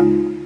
Bye.